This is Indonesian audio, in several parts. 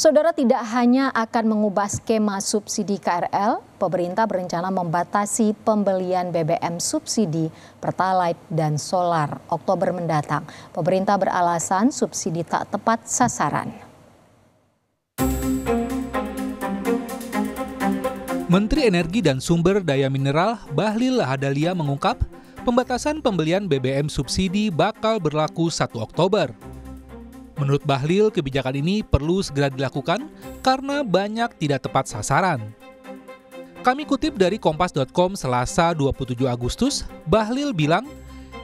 Saudara tidak hanya akan mengubah skema subsidi KRL, pemerintah berencana membatasi pembelian BBM subsidi Pertalite dan solar Oktober mendatang. Pemerintah beralasan subsidi tak tepat sasaran. Menteri Energi dan Sumber Daya Mineral Bahlil Lahadalia mengungkap pembatasan pembelian BBM subsidi bakal berlaku 1 Oktober. Menurut Bahlil, kebijakan ini perlu segera dilakukan karena banyak tidak tepat sasaran. Kami kutip dari kompas.com Selasa 27 Agustus, Bahlil bilang,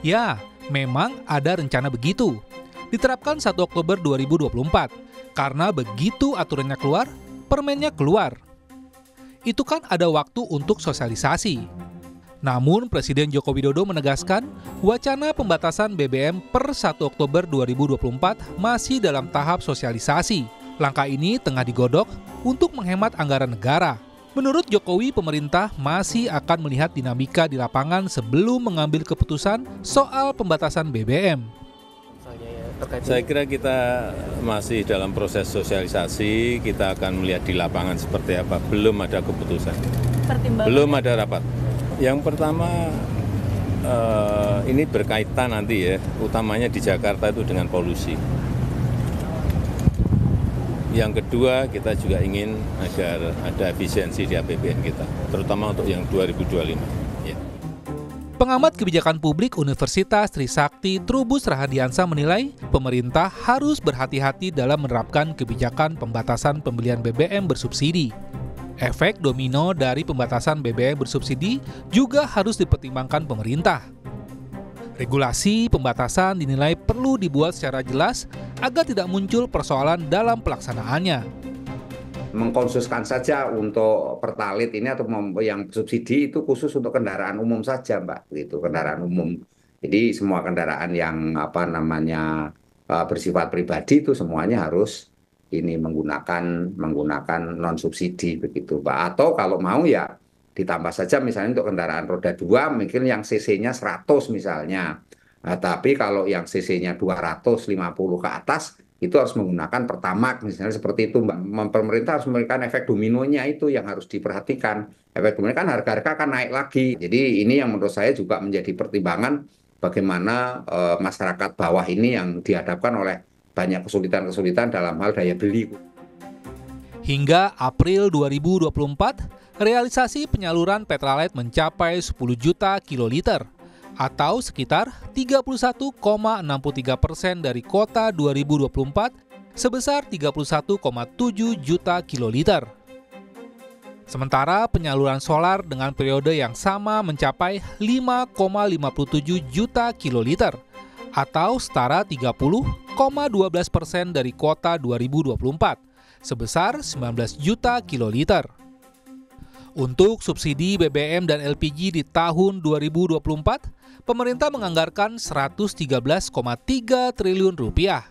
"Ya, memang ada rencana begitu. Diterapkan 1 Oktober 2024. Karena begitu aturannya keluar, permennya keluar. Itu kan ada waktu untuk sosialisasi." Namun Presiden Joko Widodo menegaskan wacana pembatasan BBM per 1 Oktober 2024 masih dalam tahap sosialisasi. Langkah ini tengah digodok untuk menghemat anggaran negara. Menurut Jokowi, pemerintah masih akan melihat dinamika di lapangan sebelum mengambil keputusan soal pembatasan BBM. Saya kira kita masih dalam proses sosialisasi, kita akan melihat di lapangan seperti apa. Belum ada keputusan. Belum ada rapat. Yang pertama uh, ini berkaitan nanti ya, utamanya di Jakarta itu dengan polusi. Yang kedua kita juga ingin agar ada efisiensi di APBN kita, terutama untuk yang 2025. Ya. Pengamat kebijakan publik Universitas Trisakti Trubus Rahadiansa menilai pemerintah harus berhati-hati dalam menerapkan kebijakan pembatasan pembelian BBM bersubsidi efek domino dari pembatasan BBM bersubsidi juga harus dipertimbangkan pemerintah. Regulasi pembatasan dinilai perlu dibuat secara jelas agar tidak muncul persoalan dalam pelaksanaannya. Mengkonsuskan saja untuk pertalit ini atau yang subsidi itu khusus untuk kendaraan umum saja, Mbak. Itu kendaraan umum. Jadi semua kendaraan yang apa namanya eh, bersifat pribadi itu semuanya harus ini menggunakan menggunakan non subsidi begitu Pak. Atau kalau mau ya ditambah saja misalnya untuk kendaraan roda dua mungkin yang cc-nya 100 misalnya. Nah, tapi kalau yang cc-nya 250 ke atas itu harus menggunakan pertamax misalnya seperti itu Mbak. Pemerintah harus memberikan efek dominonya itu yang harus diperhatikan. Efek domino kan harga-harga akan naik lagi. Jadi ini yang menurut saya juga menjadi pertimbangan bagaimana e, masyarakat bawah ini yang dihadapkan oleh banyak kesulitan-kesulitan dalam hal daya beli. Hingga April 2024, realisasi penyaluran Petralite mencapai 10 juta kiloliter atau sekitar 31,63 persen dari kota 2024 sebesar 31,7 juta kiloliter. Sementara penyaluran solar dengan periode yang sama mencapai 5,57 juta kiloliter atau setara 30,12 persen dari kuota 2024, sebesar 19 juta kiloliter. Untuk subsidi BBM dan LPG di tahun 2024, pemerintah menganggarkan 113,3 triliun rupiah.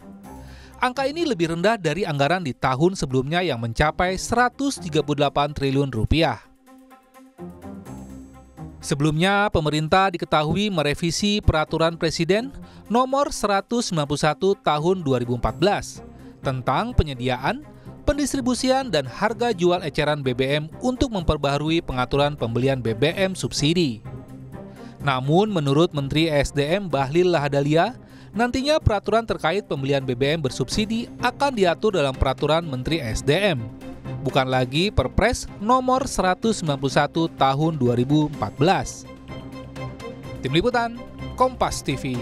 Angka ini lebih rendah dari anggaran di tahun sebelumnya yang mencapai 138 triliun rupiah. Sebelumnya, pemerintah diketahui merevisi Peraturan Presiden Nomor 191 Tahun 2014 tentang penyediaan, pendistribusian, dan harga jual eceran BBM untuk memperbaharui pengaturan pembelian BBM subsidi. Namun, menurut Menteri SDM Bahlil Lahadalia, nantinya peraturan terkait pembelian BBM bersubsidi akan diatur dalam Peraturan Menteri SDM bukan lagi Perpres nomor 191 tahun 2014. Tim Liputan, Kompas TV.